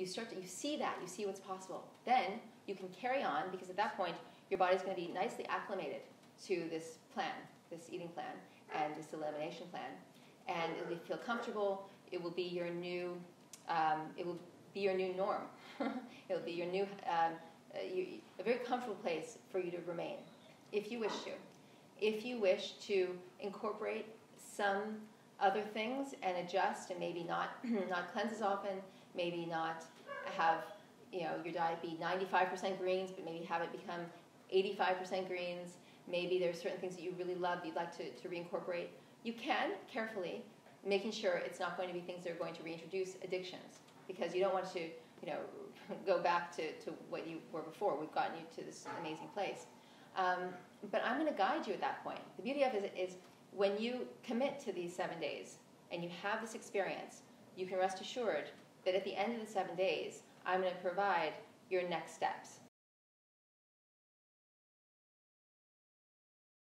you start to you see that you see what's possible. Then you can carry on because at that point your body's going to be nicely acclimated to this plan this eating plan and this elimination plan. And it'll feel comfortable it will be your new um, it will be your new norm. It'll be your new um, uh, you, a very comfortable place for you to remain if you wish to. If you wish to incorporate some other things and adjust and maybe not not cleanse as often maybe not have you know your diet be 95% greens, but maybe have it become 85% greens. Maybe there's certain things that you really love you'd like to, to reincorporate. You can carefully, making sure it's not going to be things that are going to reintroduce addictions because you don't want to you know go back to, to what you were before. We've gotten you to this amazing place. Um, but I'm going to guide you at that point. The beauty of it is, is when you commit to these seven days and you have this experience, you can rest assured that at the end of the seven days, I'm going to provide your next steps.